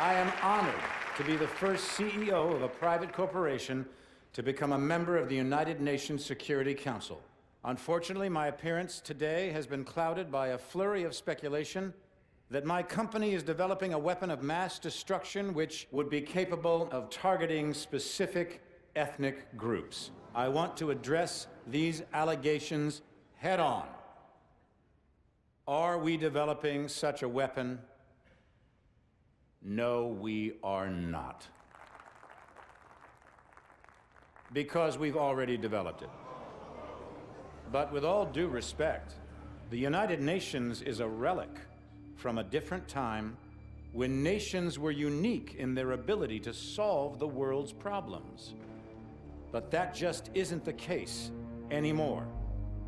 I am honored to be the first CEO of a private corporation to become a member of the United Nations Security Council. Unfortunately, my appearance today has been clouded by a flurry of speculation that my company is developing a weapon of mass destruction which would be capable of targeting specific ethnic groups. I want to address these allegations head on. Are we developing such a weapon? No, we are not. Because we've already developed it. But with all due respect, the United Nations is a relic from a different time when nations were unique in their ability to solve the world's problems. But that just isn't the case anymore.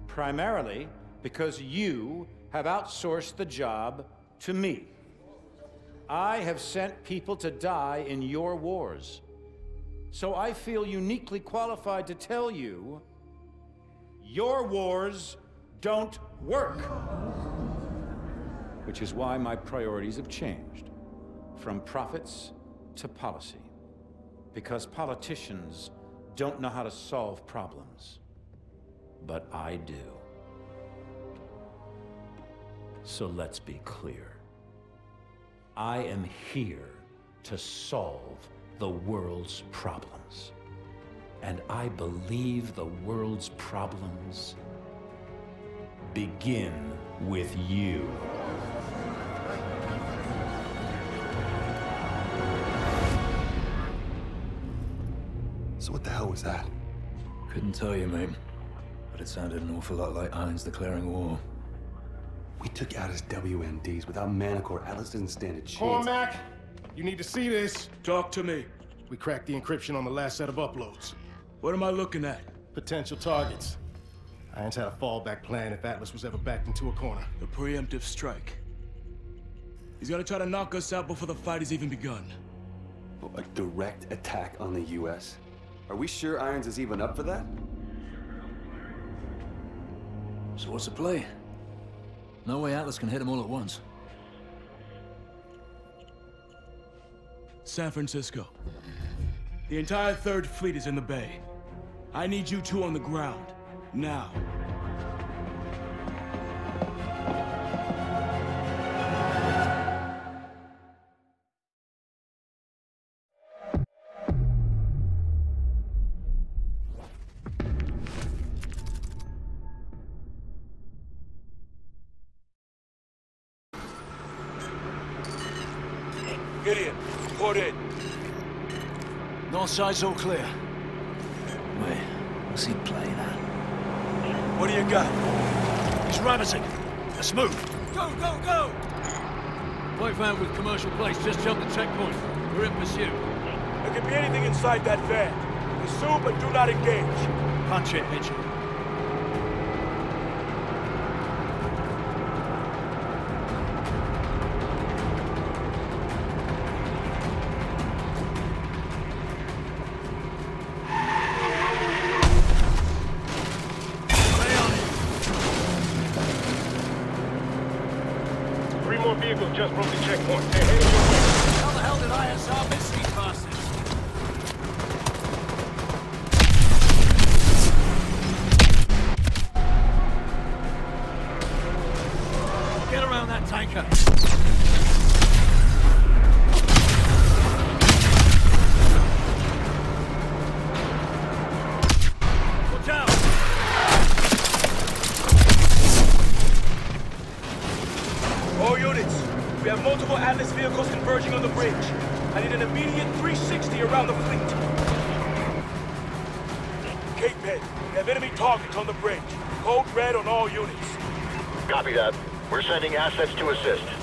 Primarily because you have outsourced the job to me. I have sent people to die in your wars. So I feel uniquely qualified to tell you your wars don't work. Which is why my priorities have changed from profits to policy. Because politicians don't know how to solve problems. But I do. So let's be clear. I am here to solve the world's problems. And I believe the world's problems begin with you. So what the hell was that? Couldn't tell you, mate. But it sounded an awful lot like Irons declaring war. We took out his WMDs without Manticore. Atlas doesn't stand a chance. Cormack, you need to see this. Talk to me. We cracked the encryption on the last set of uploads. What am I looking at? Potential targets. Irons had a fallback plan if Atlas was ever backed into a corner. The preemptive strike. He's gonna try to knock us out before the fight has even begun. A direct attack on the U.S.? Are we sure Irons is even up for that? So what's the play? No way Atlas can hit them all at once. San Francisco. The entire Third Fleet is in the bay. I need you two on the ground. Now. Gideon, report in. North side's all clear. Wait, what's he playing at? What do you got? He's rabbiting. Let's move. Go, go, go! Point found with commercial place. Just jumped the checkpoint. We're in pursuit. There could be anything inside that van. Pursue, but do not engage. Punch it, Mitchell. More vehicles just broke the checkpoint. How the hell did ISR miss these bastards? Enemy targets on the bridge. Code red on all units. Copy that. We're sending assets to assist.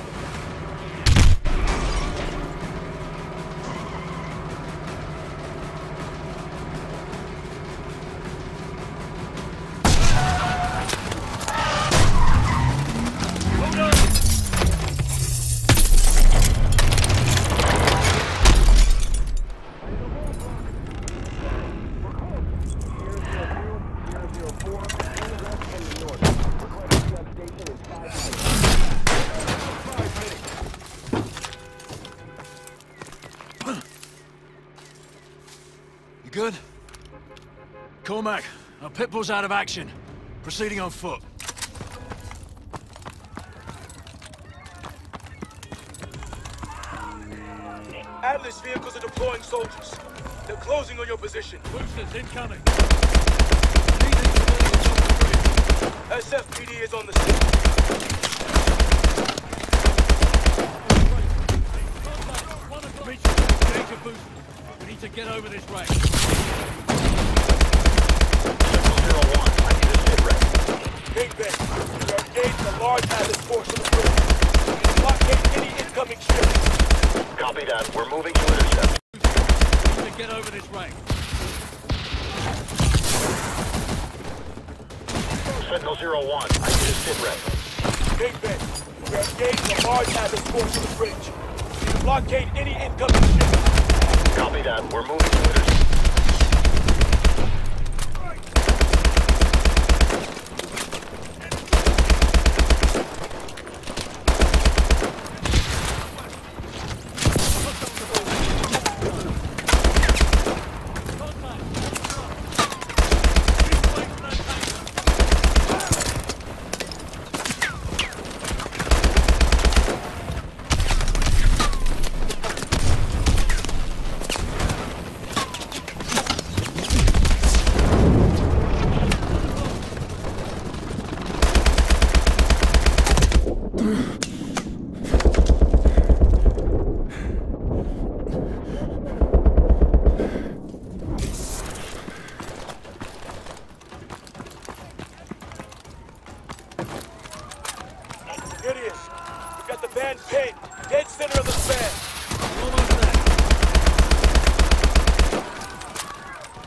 Good? Cormack, our Pitbull's out of action. Proceeding on foot. Atlas vehicles are deploying soldiers. They're closing on your position. Boosters incoming. SFPD is on the scene. Mitchell, engage your boosters. We need to get over this range. Zero one, I need a sit rep. Big Ben, we are engaged a large Atlas force on the bridge. We need to blockade any incoming ships. We're moving to intercept. To get over this range. Sentinel zero one, I need a sit rep. Big Ben, we are engaged a large Atlas force on the bridge. We need to blockade any incoming ships. Copy that. We're moving to intercept. Here it is. We've got the van pinned, dead center of the span. Almost there. Two approaching. Our pistol set.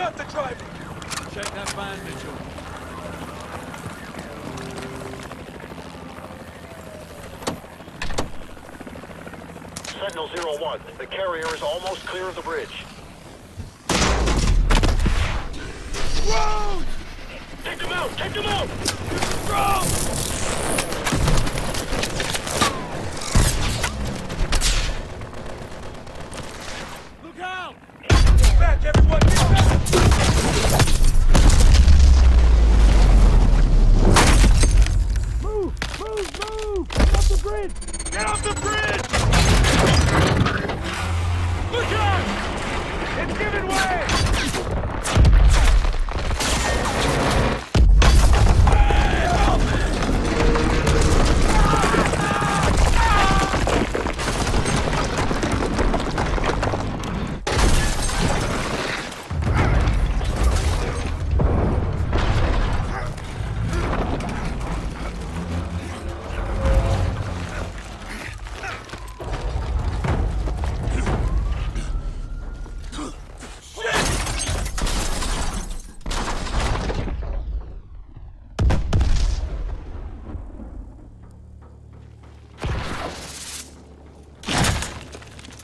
got the driver. Check that van, Mitchell. Sentinel zero one, the carrier is almost clear of the bridge. Road! Take them out! Take them out! Look off the bridge! Look out! It's giving way!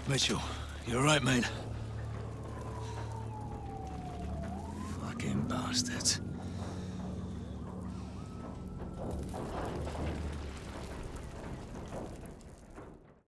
Mitchell, you alright, mate?